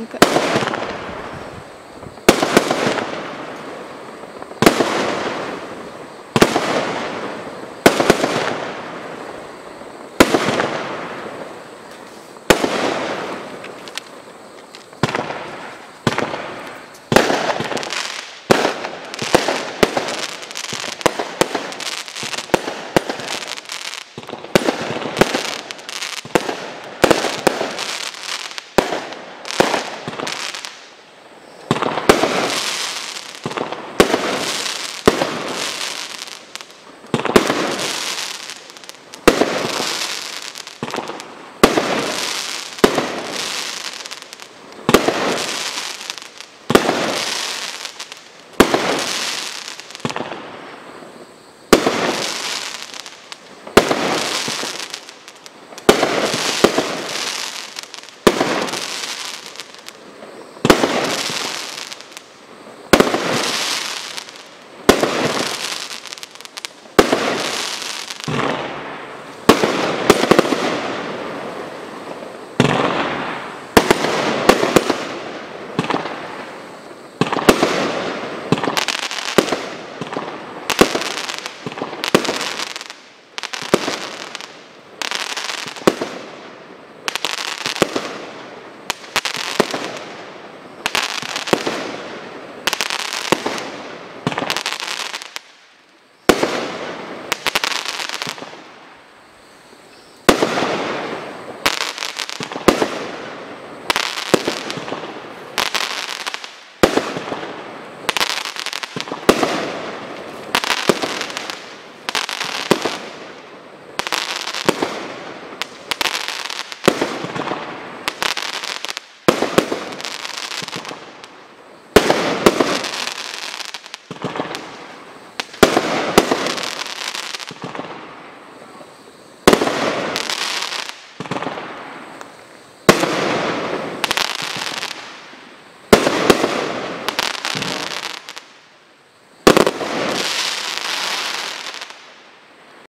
う一回。